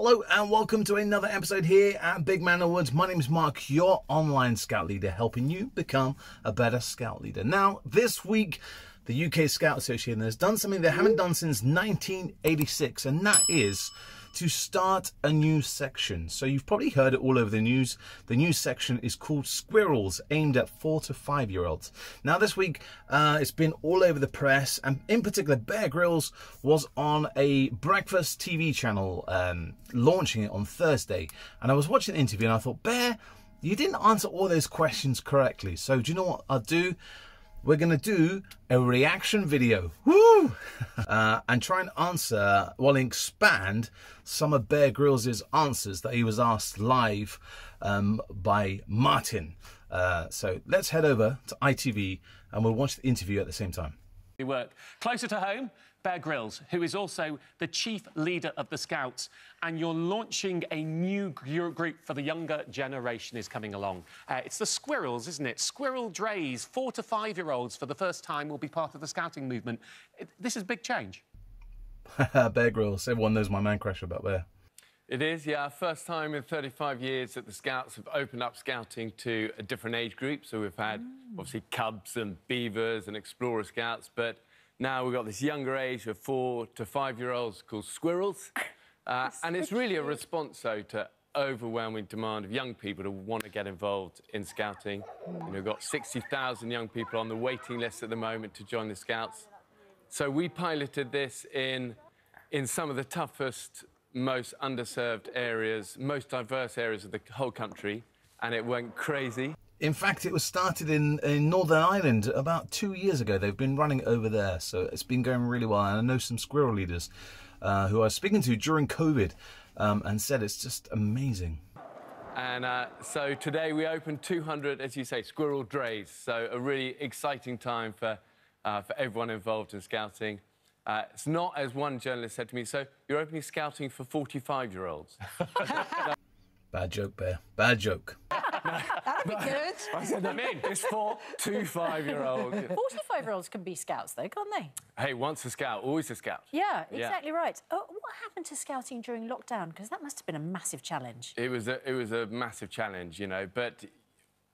Hello and welcome to another episode here at Big Man in the Woods. My name is Mark, your online scout leader, helping you become a better scout leader. Now, this week, the UK Scout Association has done something they haven't done since 1986, and that is to start a new section. So you've probably heard it all over the news. The new section is called Squirrels, aimed at four to five year olds. Now this week, uh, it's been all over the press, and in particular, Bear Grylls was on a breakfast TV channel um, launching it on Thursday. And I was watching the interview and I thought, Bear, you didn't answer all those questions correctly. So do you know what I'll do? We're going to do a reaction video Woo! Uh, and try and answer, well, expand some of Bear Grylls' answers that he was asked live um, by Martin. Uh, so let's head over to ITV and we'll watch the interview at the same time. We work closer to home. Bear Grylls, who is also the chief leader of the Scouts, and you're launching a new group for the younger generation is coming along. Uh, it's the Squirrels, isn't it? Squirrel Drays, four to five-year-olds for the first time will be part of the Scouting movement. It, this is big change. Bear Grylls, everyone knows my man crush about Bear. It is, yeah. First time in 35 years that the Scouts have opened up Scouting to a different age group. So we've had, mm. obviously, Cubs and Beavers and Explorer Scouts, but now we've got this younger age of four to five-year-olds called squirrels. Uh, and it's really a response, though, to overwhelming demand of young people who want to get involved in scouting. You know, we've got 60,000 young people on the waiting list at the moment to join the Scouts. So we piloted this in, in some of the toughest, most underserved areas, most diverse areas of the whole country, and it went crazy. In fact, it was started in, in Northern Ireland about two years ago. They've been running over there, so it's been going really well. And I know some squirrel leaders uh, who I was speaking to during COVID um, and said it's just amazing. And uh, so today we opened 200, as you say, squirrel drays. So a really exciting time for, uh, for everyone involved in scouting. Uh, it's not, as one journalist said to me, so you're opening scouting for 45-year-olds. Bad joke, Bear. Bad joke. That'd be good. I said, I'm in. It's for two five-year-olds. 45-year-olds can be scouts, though, can't they? Hey, once a scout, always a scout. Yeah, exactly yeah. right. Oh, what happened to scouting during lockdown? Because that must have been a massive challenge. It was a, it was a massive challenge, you know, but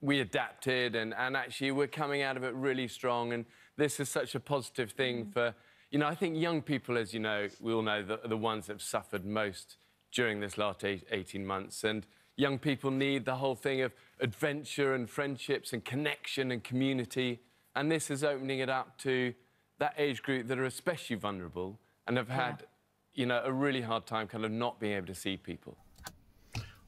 we adapted and, and actually we're coming out of it really strong and this is such a positive thing mm. for, you know, I think young people, as you know, we all know, the, the ones that have suffered most during this last 18 months. And young people need the whole thing of adventure and friendships and connection and community. And this is opening it up to that age group that are especially vulnerable and have had, yeah. you know, a really hard time kind of not being able to see people.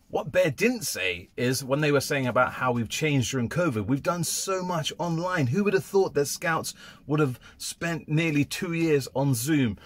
What Bear didn't say is when they were saying about how we've changed during COVID, we've done so much online. Who would have thought that scouts would have spent nearly two years on Zoom?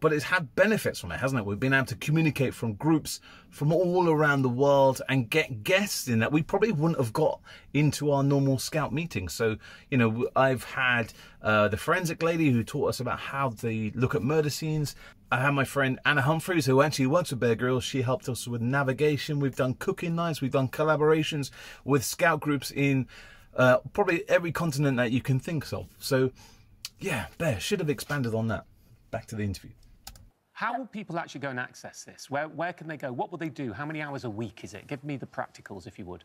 But it's had benefits from it, hasn't it? We've been able to communicate from groups from all around the world and get guests in that we probably wouldn't have got into our normal scout meetings. So, you know, I've had uh, the forensic lady who taught us about how they look at murder scenes. I have my friend Anna Humphreys, who actually works with Bear Grylls. She helped us with navigation. We've done cooking nights. We've done collaborations with scout groups in uh, probably every continent that you can think of. So, yeah, Bear should have expanded on that. Back to the interview. How will people actually go and access this? Where, where can they go? What will they do? How many hours a week is it? Give me the practicals, if you would.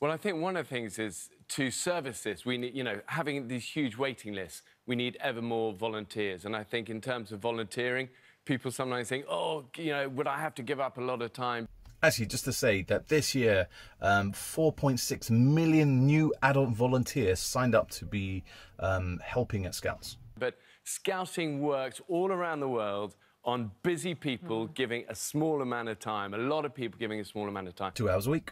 Well, I think one of the things is to service this, we need, you know, having these huge waiting lists, we need ever more volunteers. And I think in terms of volunteering, people sometimes think, oh, you know, would I have to give up a lot of time? Actually, just to say that this year, um, 4.6 million new adult volunteers signed up to be um, helping at Scouts. But scouting works all around the world on busy people mm. giving a small amount of time, a lot of people giving a small amount of time. Two hours a week.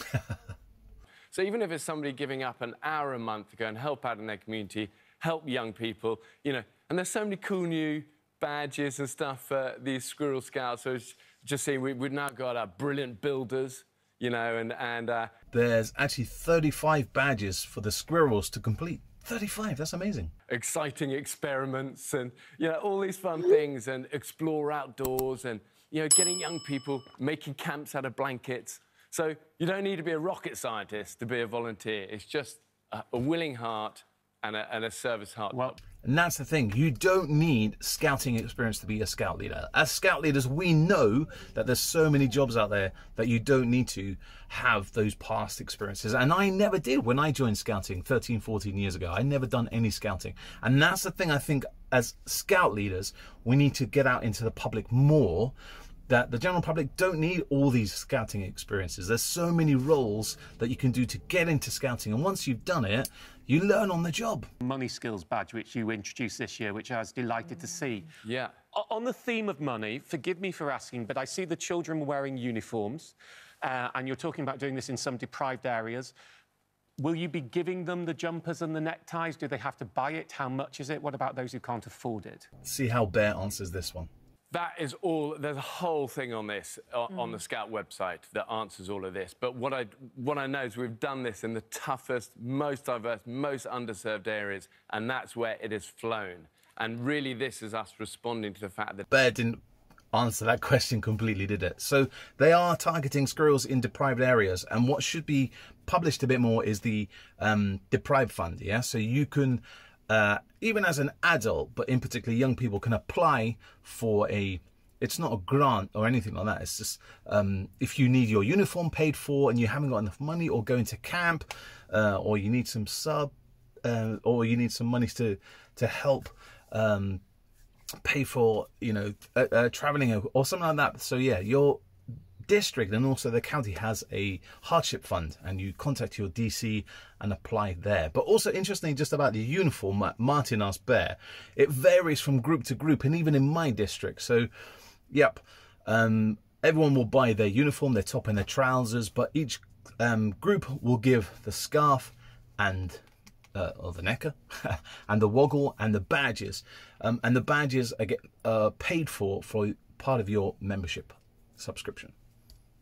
so even if it's somebody giving up an hour a month to go and help out in their community, help young people, you know, and there's so many cool new badges and stuff for these Squirrel Scouts. So it's just saying we, have now got our brilliant builders, you know, and... and uh... There's actually 35 badges for the Squirrels to complete. 35, that's amazing. Exciting experiments and, you know, all these fun things and explore outdoors and, you know, getting young people making camps out of blankets. So you don't need to be a rocket scientist to be a volunteer. It's just a, a willing heart and a, and a service heart. Well, And that's the thing. You don't need scouting experience to be a scout leader. As scout leaders, we know that there's so many jobs out there that you don't need to have those past experiences. And I never did when I joined scouting 13, 14 years ago. I never done any scouting. And that's the thing I think as scout leaders, we need to get out into the public more that the general public don't need all these scouting experiences. There's so many roles that you can do to get into scouting. And once you've done it, you learn on the job. Money skills badge, which you introduced this year, which I was delighted to see. Yeah. O- On the theme of money, forgive me for asking, but I see the children wearing uniforms, uh, and you're talking about doing this in some deprived areas. Will you be giving them the jumpers and the neckties? Do they have to buy it? How much is it? What about those who can't afford it? See how Bear answers this one. That is all. There's a whole thing on this uh, on the Scout website that answers all of this. But what I what I know is we've done this in the toughest, most diverse, most underserved areas, and that's where it has flown. And really, this is us responding to the fact that Bear didn't answer that question completely, did it? So they are targeting squirrels in deprived areas, and what should be published a bit more is the um, deprived fund. Yeah, so you can. Uh, even as an adult, but in particular young people can apply for a it's not a grant or anything like that. It's just um, if you need your uniform paid for and you haven't got enough money, or going to camp, uh, or you need some sub, uh, or you need some monies to to help um, pay for you know uh, uh, traveling or, something like that. So yeah, your district and also the county has a hardship fund, and you contact your DC and apply there. But also interesting, just about the uniform, Ma- Martin asked Bear, it varies from group to group, and even in my district. So, yep, um, everyone will buy their uniform, their top and their trousers, but each um, group will give the scarf and uh, or the necker and the woggle and the badges um, and the badges are get uh, paid for for part of your membership subscription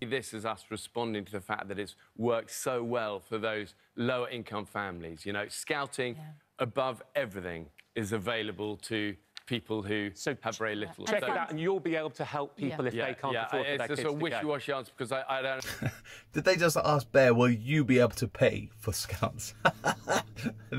this is us responding to the fact that it's worked so well for those lower income families. You know, scouting above everything is available to people who So have very little. Check So- it out, and you'll be able to help people Yeah. if Yeah, they can't yeah, afford for it's their a kids sort of to go. wishy-washy answer because I, I don't. did they just ask bear will you be able to pay for scouts i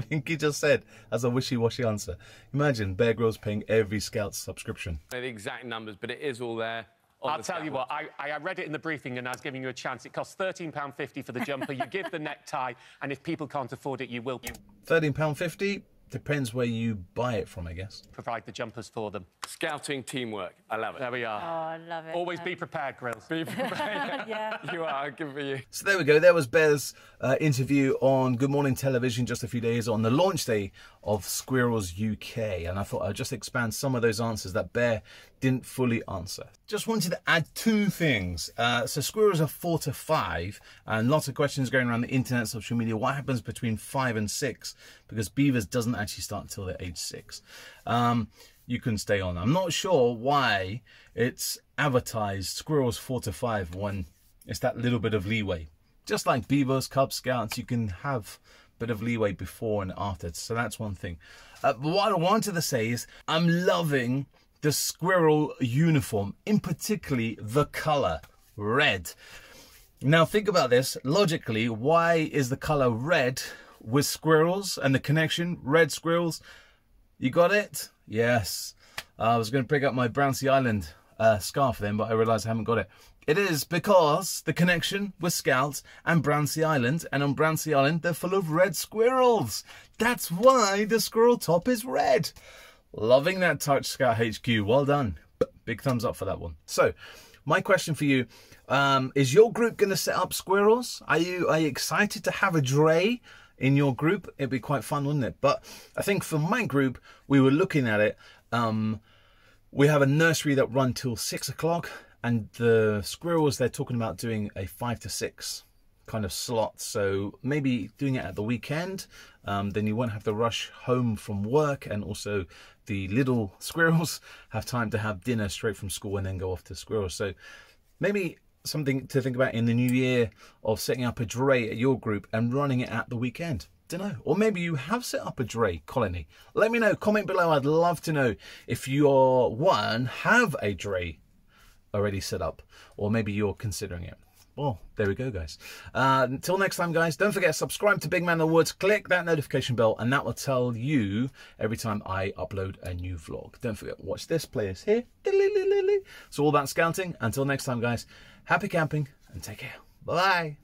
think he just said as a wishy-washy answer imagine bear grylls paying every scout's subscription know the exact numbers, but it is all there. On I'll tell you what, I, I read it in the briefing and I was giving you a chance. It costs £13.50 for the jumper. You give the necktie, and if people can't afford it, you will £13.50 depends where you buy it from i guess provide the jumpers for them. Scouting teamwork. I love it. There we are. Oh, are. I love it. Always be prepared, Grylls. Be prepared. yeah. You are good for you. So there we go. There was Bear's uh, interview on Good Morning Television just a few days on the launch day of Squirrels UK. And I thought I'd just expand some of those answers that Bear didn't fully answer. Just wanted to add two things. Uh, so Squirrels are four to five, and lots of questions going around the internet, social media. What happens between five and six? Because Beavers doesn't actually start until they're age six. Um, you can stay on. I'm not sure why it's advertised Squirrels four to five when it's that little bit of leeway. Just like Beavers, Cub Scouts, you can have a bit of leeway before and after. So that's one thing. Uh, but what I wanted to say is I'm loving the squirrel uniform, in particularly the color red. Now think about this logically. Why is the color red with squirrels and the connection red squirrels? You got it? Yes. I was going to pick up my Brownsea Island uh, scarf then, but I realised I haven't got it. It is because the connection with Scouts and Brownsea Island, and on Brownsea Island they're full of red squirrels. That's why the squirrel top is red. Loving that touch, Scout HQ. Well done. Big thumbs up for that one. So, my question for you um, is: Your group going to set up squirrels? Are you are you excited to have a dray in your group? It'd be quite fun, wouldn't it? But I think for my group, we were looking at it. Um, we have a nursery that run till six o'clock, and the squirrels they're talking about doing a five to six kind of slot. So maybe doing it at the weekend, um, then you won't have to rush home from work, and also the little squirrels have time to have dinner straight from school and then go off to squirrels. So maybe something to think about in the new year of setting up a dray at your group and running it at the weekend. Don't know. Or maybe you have set up a dray colony. Let me know. Comment below. I'd love to know if you are one have a dray already set up, or maybe you're considering it. Well, there we go, guys. Uh, until next time, guys, don't forget subscribe to Big Man in the Woods. Click that notification bell, and that will tell you every time I upload a new vlog. Don't forget, watch this, play us here. So all that scouting. Until next time, guys, happy camping and take care. Bye.